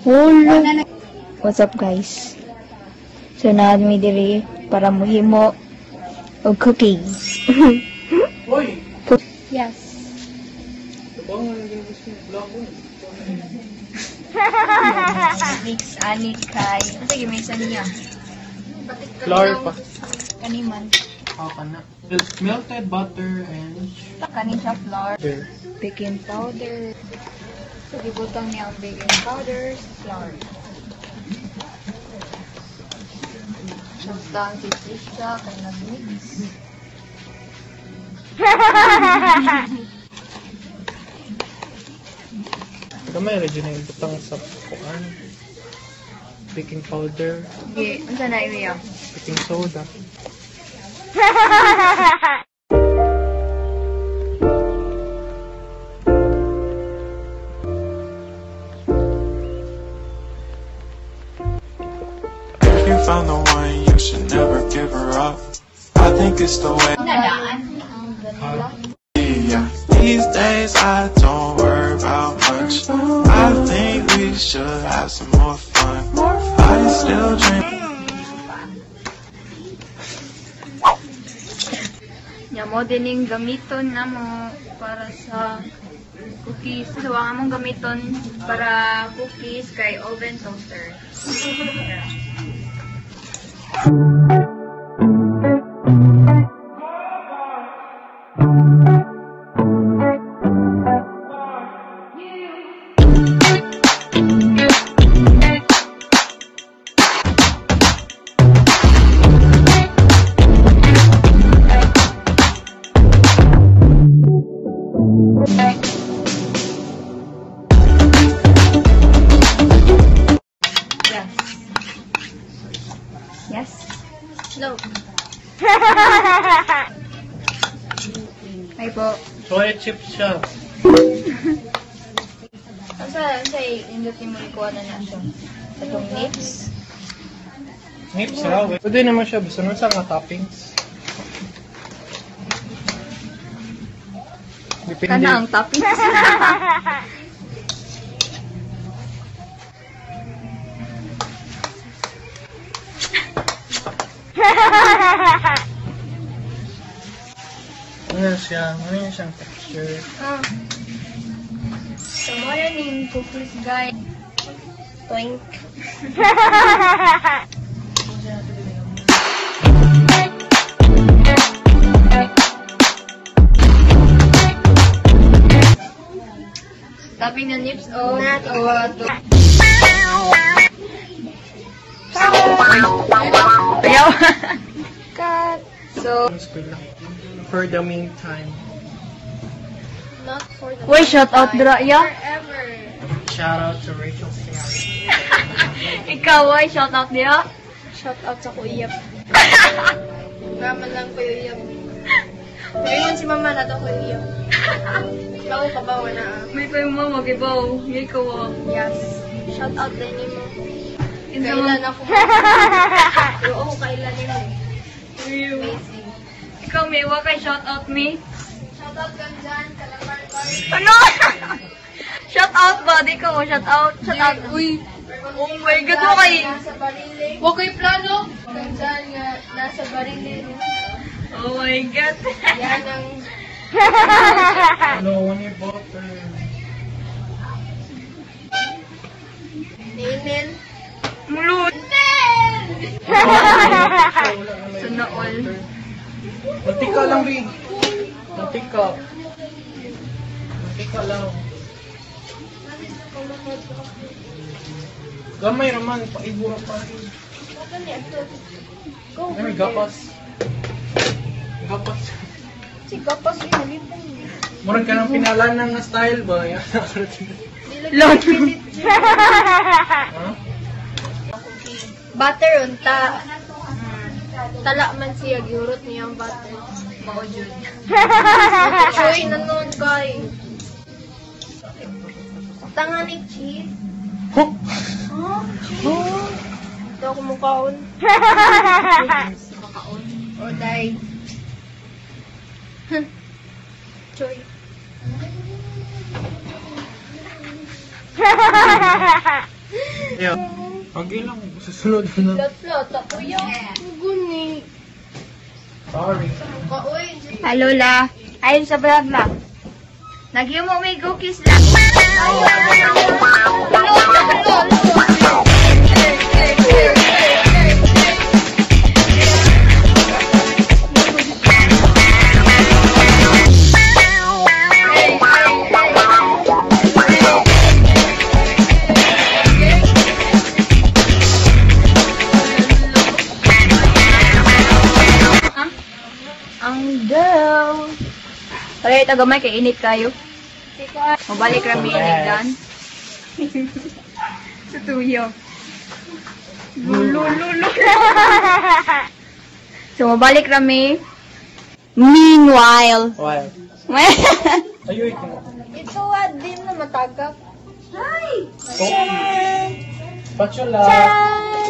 Hello. What's up guys? So naad mi diri para muhimo og cookies. Hoy! yes. Ano mix ani kay. Sige mix ani niya. Flour pa. Kaniman. Ah, kana. Melted butter and Kani siya flour. Baking powder. So gibutang niya ang baking powder, flour. Samtang si siya kay nag-mix. Gamay rin na yung butang sa kuan. Baking powder, Sige, unsa na iya? baking soda. found the one, you should never give her up. I think it's the way. Nadaan ang vanilla. Yeah. These days I don't worry about much. I think we should have some more fun. I still dream. Nya mo dining gamiton na mo para sa cookies. So, ang among gamiton para cookies kay oven toaster. Thank you. Ay po. Soy chips siya. Asa, sa indutin mo ikuha na na siya. Itong nips. Nips raw. eh. Pwede naman siya. Basta naman sa nga toppings. Depende. Kana ang toppings. Ano siya? Ano yung siyang texture? Ah. So, mo na yung cookies, guys. Toink. Tapping the nips of to Ayaw. Cut. So. For the meantime. not for the Wait, shout out dra ya. Forever. Shout out to Rachel Ferrari. Ikaw ay shout out niya. Shout out sa kuyap. Naman lang kuyap. Ngayon si mama na to kuyap. Ikaw ka ba wala ah? May pa yung mama gibaw. Ngay ko ah. Yes. Shout out din ni mo. Kailan ako Oo, kailan ni mo. Amazing. Ikaw may wa kay shout out me. Shout out ka dyan, Calamar Bar. Ano? shout out ba? Di ko shout out. Shout out. Uy. Oh my God, wa kay. Nasa Barile. Wa kay plano. Kang dyan nga, nasa Barile. Oh my God. Yan ang Ano, one year butter. Ninil. Mulut. Sana all. Mantika lang, Rig. Mantika. Mantika lang. Gamay raman, paibura pa rin. Ay, gapas. Gapas. Si Gapas yung halitan. Murag ka ng pinalan ng style ba? Lot. Butter unta. Tala man siya, gihurot niya ang butter. Mao jud. Choy na nun kay. Tanga ni cheese. Huh? Oh, cheese. Ito ako mukhaon. O, day. Choy. Yo. Okay lang, susunod na. Lat-lat, ako yan. Guni. Sorry. Hi, Lola. Ayun sa vlog lang. Nagyo mo may cookies lang. Ang tagamay kay init kayo. Mabalik rami Yes. yes. dan. Sa tuyo. Lulululu. so, mabalik rami. Meanwhile. Wow. Ayun, ito. Ito ah, din na matagap. Hi! Okay. Spatula. Charan!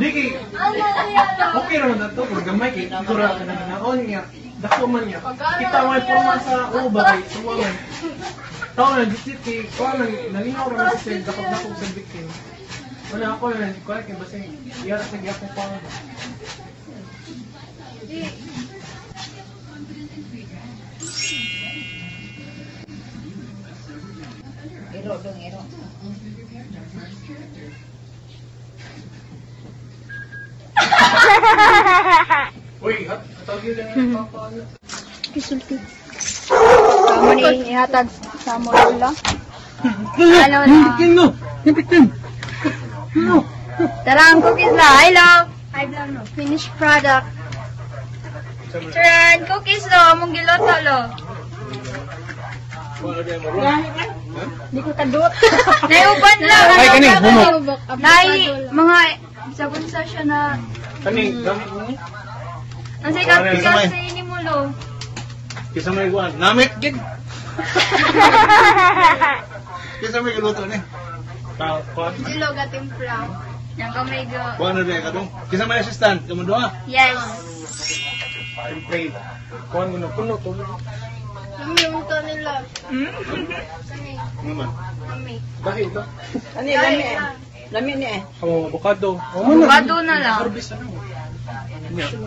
Di kay, okay raw na to. Kung gamay kay, kura ka na naon niya. Dako man niya. Kita mo yung forma sa uba kay suwangan. Tao na, disit kay, kuha nang, nalinaw raw na siya, dako-dako sa bikin. Ano ako na, kuha kay basta, iyara sa gyapong pa. Uy, at atawag yun lang yung papa. ano. Kisulti. Kamo ni ihatag sa mo Lola. Ano na? no! Napitin! No! Tara, ang cookies na. Hi, love. Hi, vlog no. Finished product. Charan, cookies lo. Among giloto lo. Hindi ko kadot. Naiuban lang. Ay, kani, humok. Nai, mga, sabon sa siya na, Kani, gamit mo ang natin samay? sa ini mo lo. Kisa may kuhan. Namit gid. Kisa may luto ni. Tao, kuha. Silog at timpla. Yang kamay go. Kuha na rin katong. Kisa may assistant. Kamu doa. Yes. Siyempre, kuha mo na puno, tulog. Yung to nila. Hmm? Kami. Ano man? Kami. Dahil ito. Ano yung lami eh? Lami ni eh. Ang avocado. Avocado na lang. Harvest na lang.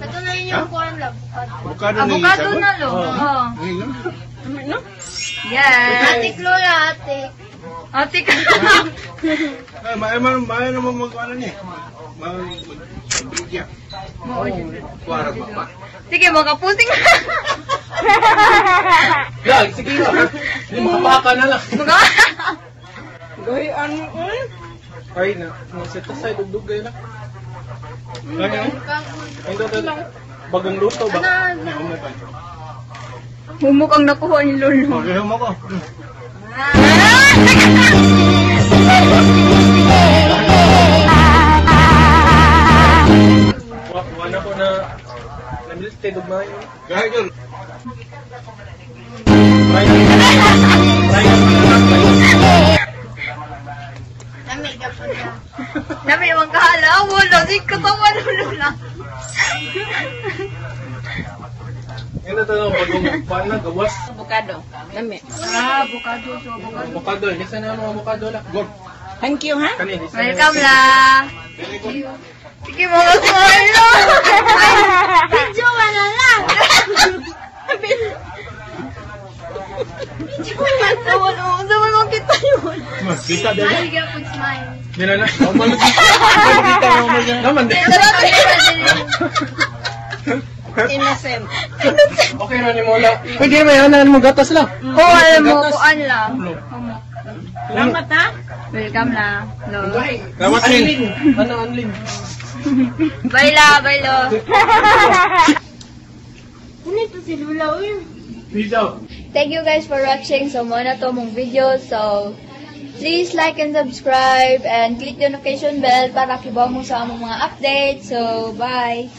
Ito na yun yung kuhan lang. Avocado ni Avocado na lo. Oh. Oo. Ngayon. Lami no? Yes. Ate Chloe, ate. Ate ka. Ay, may man may naman magkuha ni. Mag ba pa? Sige, makapusing. Lag, sige na. Hindi makapaka na lang. Mga... Goy, ano eh? Ay, na. Set aside, dugdugay na. Ay, ay. Ay, ito, ito. Bagang luto ba? Ano? Humok ang nakuha ni Lolo. Okay, mo ko. Wa, namilite dugmay. Kahit yun. Try na. Try na. Nami yung kahala. Wala, di katawa Lolo na. Ito to, bagong kuha na, gawas. Avocado. Lami. Ah, avocado. So, avocado. Avocado, lisa na ang avocado lang. Good. Thank you ha? Welcome la. Sige, mga smile. Video ka na lang! Naman, oo, naman mo kita yun. Mas kita din. Smile ka po, smile. Dila na. Oh, malag kita mo mo yan. Naman din. Innocent. Okay na ni Mola. Di may anan mo gatas lang. Oo, alam mo, kuan lang. Salamat ha. Welcome lang. No. Salamat, Lin. Anlin. Ano, Anlin? Bye la, bye lo. Ano ito si Lula? Peace out. Thank you guys for watching. So, muna to mong video. So, please like and subscribe and click the notification bell para kibaw mo sa among mga updates. So, bye!